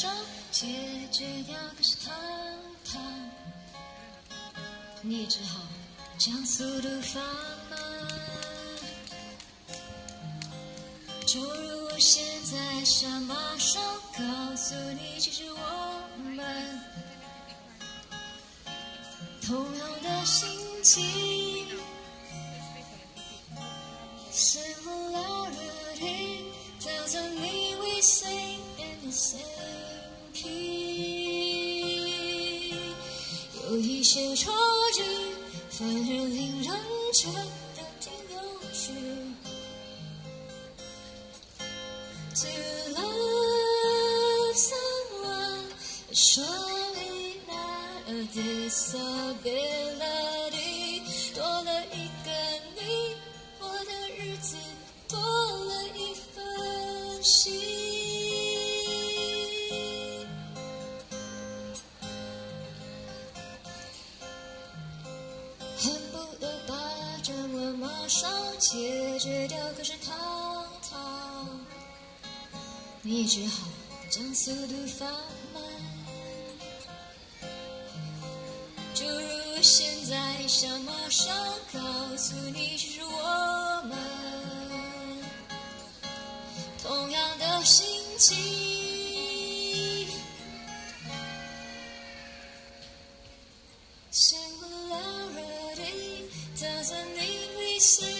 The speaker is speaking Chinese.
上解决掉，可是糖糖，你也只好将速度放慢。就如我现在想马上告诉你，其实我们同样的心情。Similarity doesn't mean we sing in the same 有一些错觉，反而令人觉得挺有趣。To love someone is surely not a disability。多了一个你，我的日子多了一份心。解决掉，可是糖糖，你只好将速度放慢。就如现在，想马上告诉你，其实我们同样的心情。Similarity doesn't mean we sing